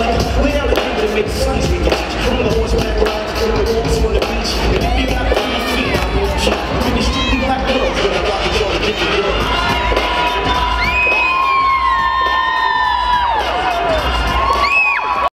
Wait.